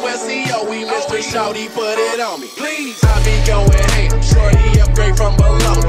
OSEO, we Mr. Shouty, put it on me. Please, I be going ham, shorty upgrade from below.